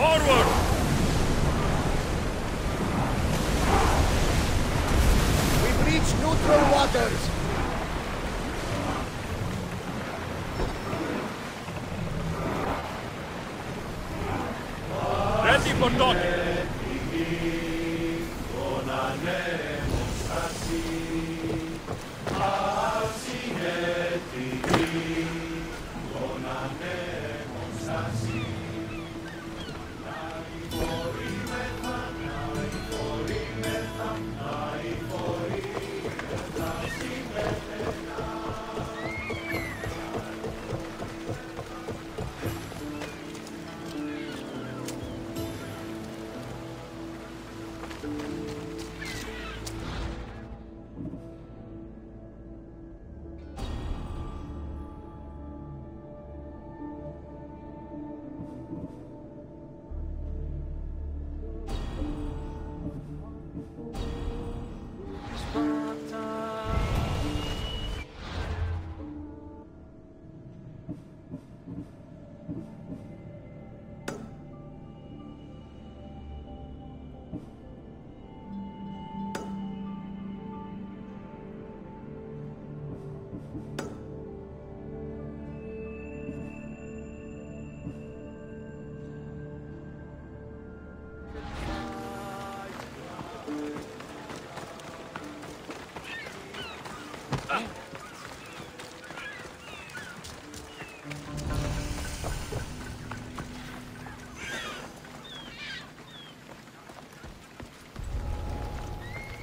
Forward! We've reached neutral waters. Ready for docking!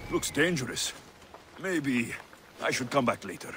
Looks dangerous. Maybe I should come back later.